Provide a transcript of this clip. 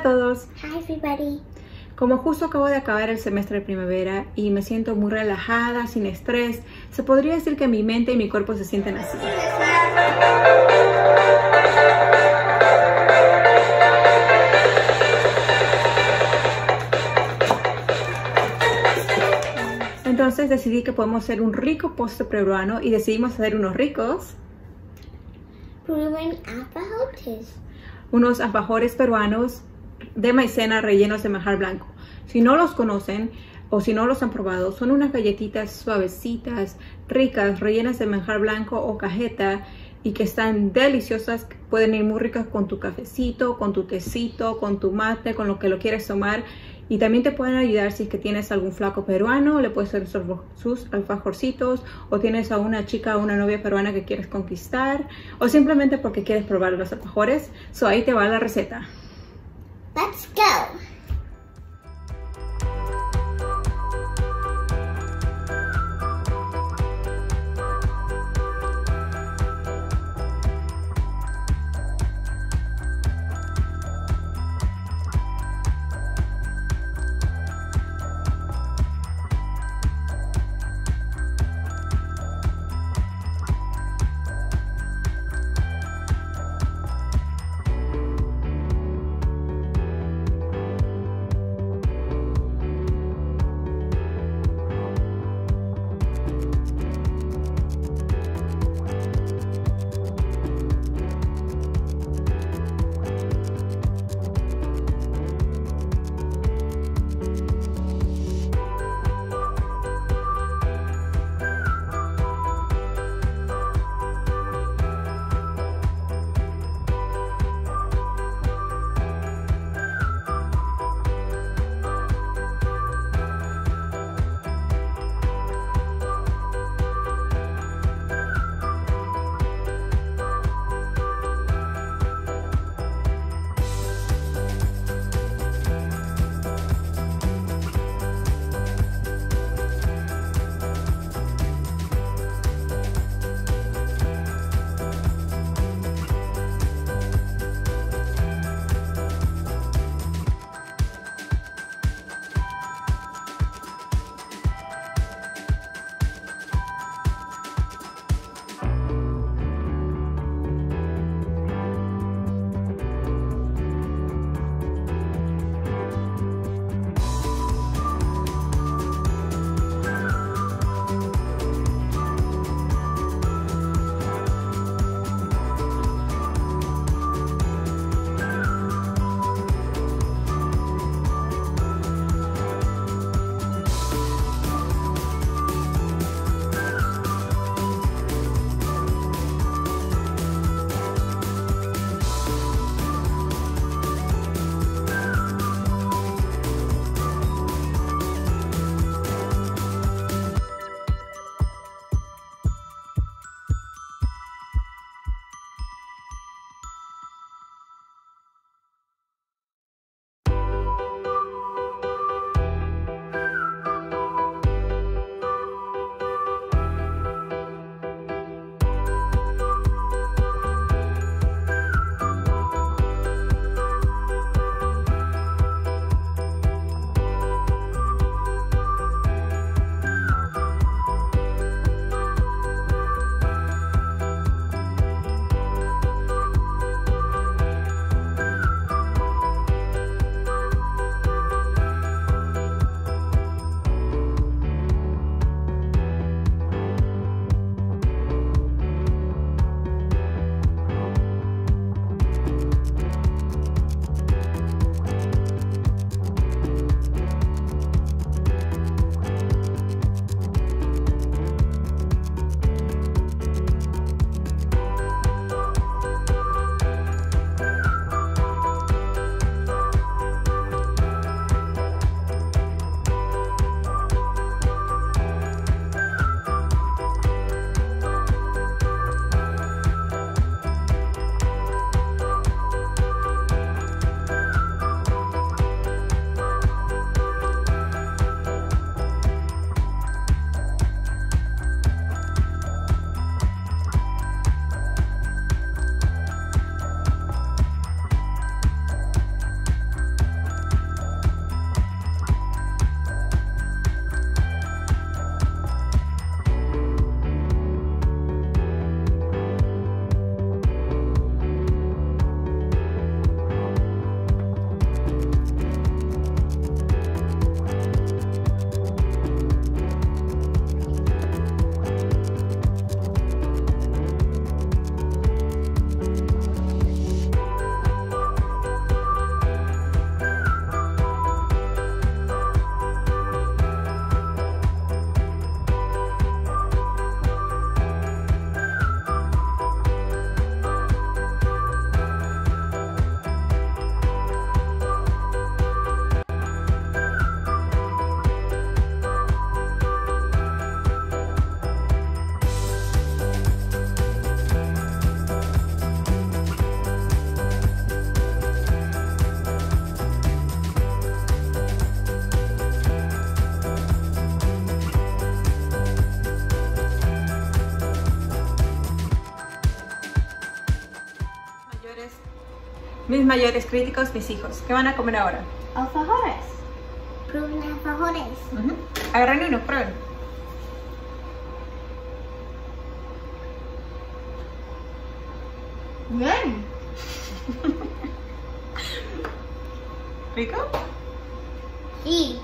a todos. Hi, everybody. Como justo acabo de acabar el semestre de primavera y me siento muy relajada, sin estrés, se podría decir que mi mente y mi cuerpo se sienten así. Entonces decidí que podemos hacer un rico postre peruano y decidimos hacer unos ricos, Proven alfajores. unos alfajores peruanos de maicena rellenos de manjar blanco. Si no los conocen o si no los han probado, son unas galletitas suavecitas, ricas, rellenas de manjar blanco o cajeta y que están deliciosas. Pueden ir muy ricas con tu cafecito, con tu tecito, con tu mate, con lo que lo quieres tomar. Y también te pueden ayudar si es que tienes algún flaco peruano, le puedes hacer sus, alfajorcitos, o tienes a una chica o una novia peruana que quieres conquistar, o simplemente porque quieres probar los alfajores. So ahí te va la receta. Let's go. Mis mayores críticos, mis hijos. ¿Qué van a comer ahora? Alfajores. Proven alfajores. Ujú. Agarren uno, prueben. Bien. ¿Rico? Sí.